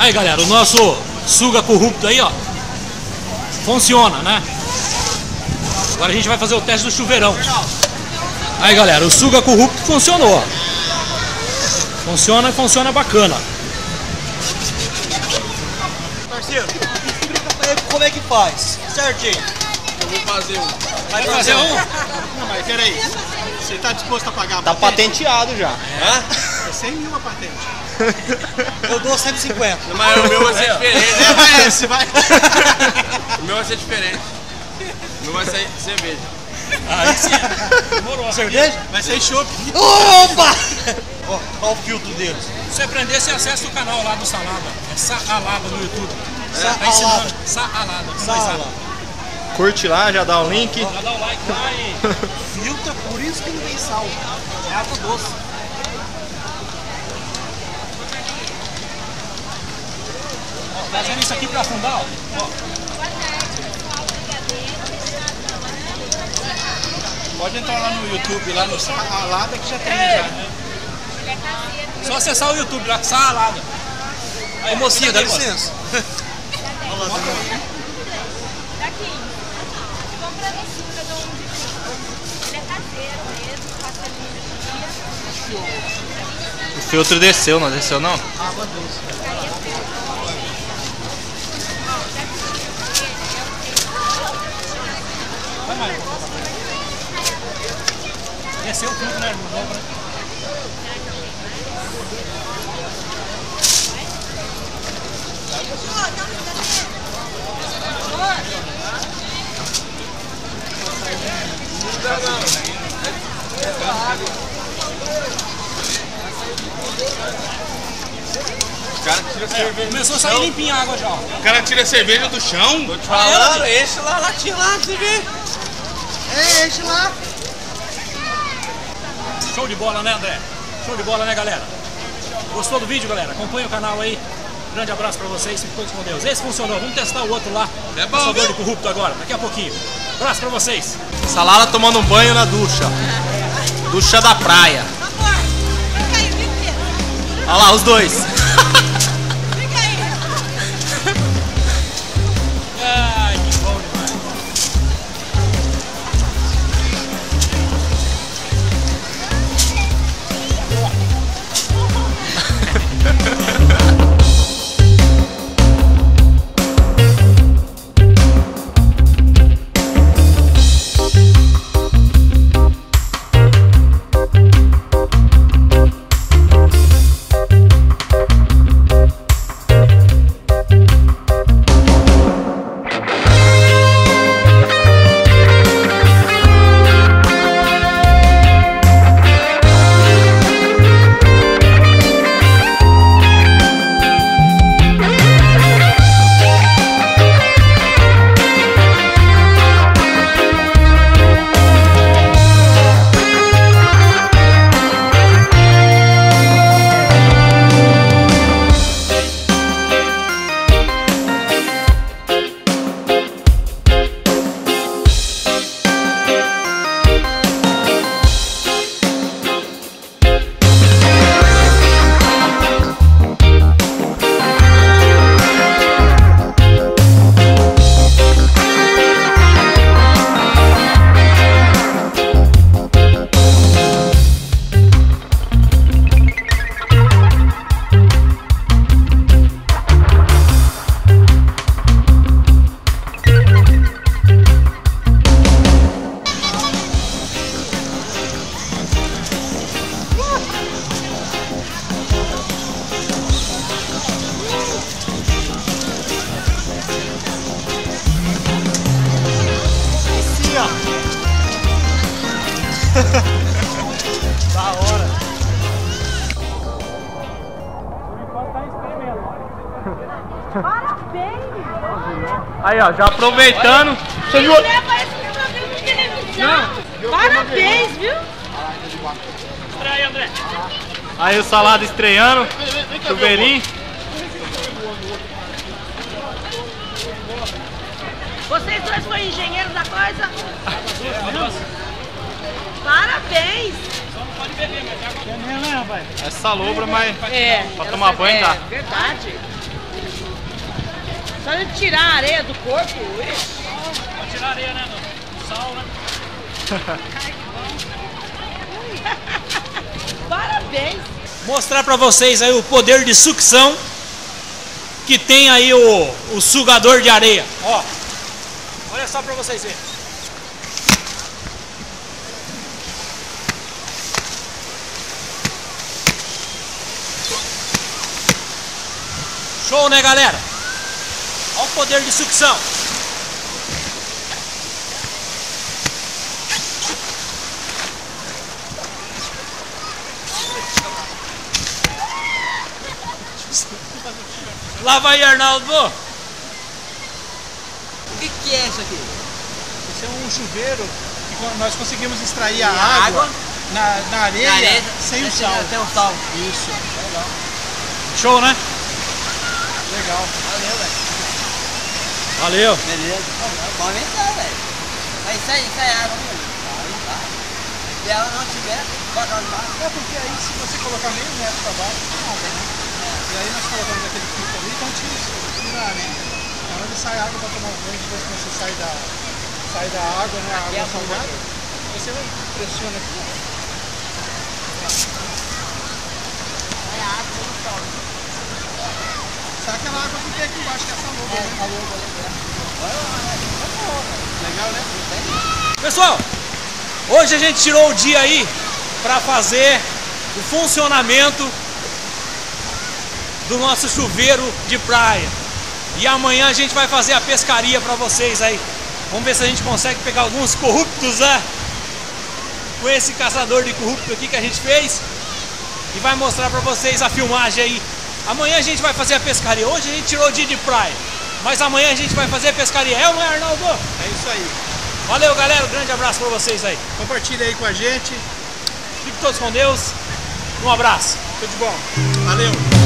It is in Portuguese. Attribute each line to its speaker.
Speaker 1: Aí galera, o nosso suga corrupto aí, ó. Funciona, né? Agora a gente vai fazer o teste do chuveirão. Aí galera, o suga corrupto funcionou. Funciona e funciona bacana.
Speaker 2: Parceiro, explica pra ele como é que faz. Certinho.
Speaker 3: Eu vou fazer um.
Speaker 2: Vai
Speaker 1: fazer um?
Speaker 3: Não, mas peraí. Você tá disposto a pagar a
Speaker 2: Tá
Speaker 3: patente?
Speaker 2: patenteado já.
Speaker 3: É 100 mil a patente.
Speaker 2: Eu dou 150.
Speaker 4: Mas o meu vai ser diferente.
Speaker 3: É, vai esse, vai.
Speaker 4: O meu vai ser diferente. O meu vai ser cerveja.
Speaker 1: Aí sim. Demorou.
Speaker 2: Cerveja?
Speaker 3: Vai ser chopp.
Speaker 2: Opa! Ó, ó o filtro deles.
Speaker 1: Se você aprender, você acessa o canal lá do Salada. É Saalada no YouTube.
Speaker 2: Salada.
Speaker 1: Tá ensinando. Saalada. com dois
Speaker 2: Sala.
Speaker 1: A.
Speaker 5: Curte lá, já dá o link.
Speaker 1: Já dá o like lá e...
Speaker 2: Filtra, por isso que não tem sal. É água doce.
Speaker 1: Fazendo isso aqui pra afundar, ó.
Speaker 3: Pode entrar lá no YouTube, lá no Salada que já tem já.
Speaker 1: Só acessar o YouTube lá, Salada. Aí,
Speaker 2: Ô mocinha, dá licença.
Speaker 6: Daqui. Compra no um de. Ele é caseiro mesmo, passa ali no dia.
Speaker 5: O filtro desceu, não desceu não?
Speaker 1: Vai mais. Desceu tudo, né, irmão? Né?
Speaker 4: O cara tira cerveja.
Speaker 1: Começou a sair limpinha a água já, ó.
Speaker 3: O cara tira cerveja do chão.
Speaker 4: Tô te falando, enche lá a latinha lá, você vê.
Speaker 2: É, enche lá.
Speaker 1: Show de bola, né, André? Show de bola, né, galera? Gostou do vídeo, galera? Acompanha o canal aí. Grande abraço pra vocês. Fiquem todos com Deus. Esse funcionou. Vamos testar o outro lá.
Speaker 4: É bom,
Speaker 1: Caçador
Speaker 4: viu?
Speaker 1: de corrupto agora. Daqui a pouquinho. Abraço pra vocês.
Speaker 5: Salada tomando um banho na ducha. Ducha da praia. Olha lá, os dois.
Speaker 2: Da hora.
Speaker 6: Parabéns.
Speaker 5: Aí, ó, já aproveitando. Você viu?
Speaker 6: Televisão. Parabéns, viu?
Speaker 1: Aí, André.
Speaker 5: Aí o salada estreando. Chuveirinho.
Speaker 6: Vocês dois foram engenheiros da coisa? Parabéns.
Speaker 5: É salobra, mas
Speaker 6: É.
Speaker 5: pra tomar banho dá.
Speaker 6: Verdade.
Speaker 7: Só de tirar a areia do corpo. ixi.
Speaker 1: Pra tirar a areia, né? Do sal, né?
Speaker 7: Parabéns.
Speaker 1: Mostrar pra vocês aí o poder de sucção que tem aí o, o sugador de areia. Ó, olha só pra vocês verem. Show, né, galera? Olha o poder de sucção. Lá vai Arnaldo.
Speaker 2: O que, que é isso aqui?
Speaker 3: Esse é um chuveiro que nós conseguimos extrair a,
Speaker 2: A
Speaker 3: água,
Speaker 2: água?
Speaker 3: Na, na areia,
Speaker 2: Na areia,
Speaker 3: sem o sal.
Speaker 2: Tem o sal.
Speaker 3: Isso,
Speaker 1: Show, né?
Speaker 3: Legal.
Speaker 2: Valeu, velho.
Speaker 1: Valeu.
Speaker 2: Beleza. Pode entrar, velho. Aí sai, sai água, meu. Aí vai. Se ela não tiver, bota lá embaixo.
Speaker 3: É porque aí se você colocar meio metro para baixo, não tem. E aí nós colocamos aquele filtro ali, então tira isso, tira a areia. Então ele sai água para tomar banho, depois que você sai da, sai da água, né? A
Speaker 2: é
Speaker 3: água
Speaker 2: bomba
Speaker 3: salgada. Você vai pressiona aqui, ó.
Speaker 2: Sai a água no sal.
Speaker 3: Sai aquela água que tem aqui embaixo, que é essa logo.
Speaker 2: É,
Speaker 3: né?
Speaker 2: falou, valeu.
Speaker 3: Legal, né?
Speaker 1: Pessoal, hoje a gente tirou o dia aí para fazer o funcionamento do nosso chuveiro de praia. E amanhã a gente vai fazer a pescaria para vocês aí. Vamos ver se a gente consegue pegar alguns corruptos, né? Com esse caçador de corrupto aqui que a gente fez. E vai mostrar para vocês a filmagem aí. Amanhã a gente vai fazer a pescaria. Hoje a gente tirou o dia de praia. Mas amanhã a gente vai fazer a pescaria. É ou não é, Arnaldo?
Speaker 3: É isso aí.
Speaker 1: Valeu, galera. Um grande abraço para vocês aí.
Speaker 3: Compartilha aí com a gente.
Speaker 1: Fiquem todos com Deus. Um abraço.
Speaker 3: Tudo de bom. Valeu.